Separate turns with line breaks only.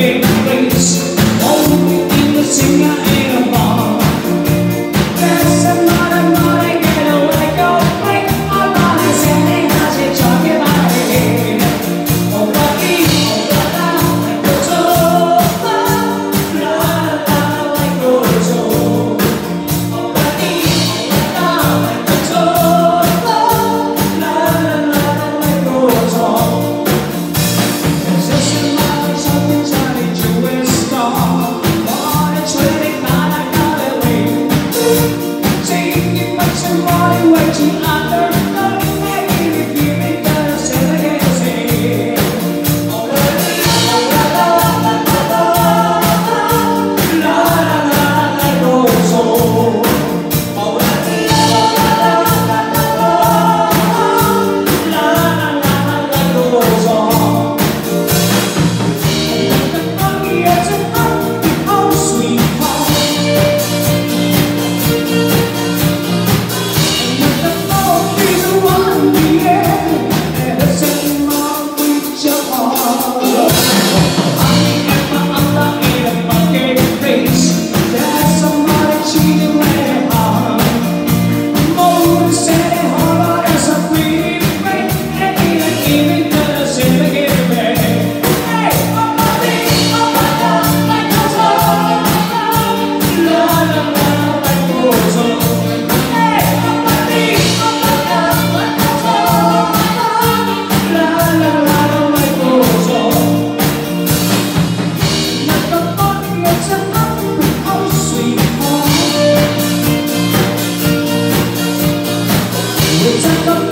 gave place She's up